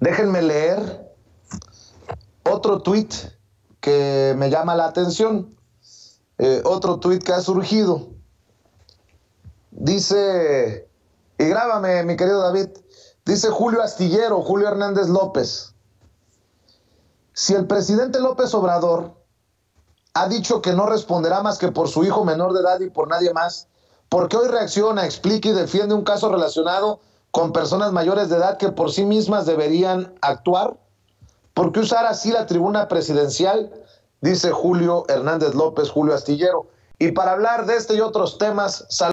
déjenme leer otro tuit que me llama la atención. Eh, otro tuit que ha surgido. Dice, y grábame, mi querido David, dice Julio Astillero, Julio Hernández López. Si el presidente López Obrador ha dicho que no responderá más que por su hijo menor de edad y por nadie más, ¿por qué hoy reacciona, explica y defiende un caso relacionado con personas mayores de edad que por sí mismas deberían actuar? ¿Por qué usar así la tribuna presidencial? Dice Julio Hernández López, Julio Astillero. Y para hablar de este y otros temas,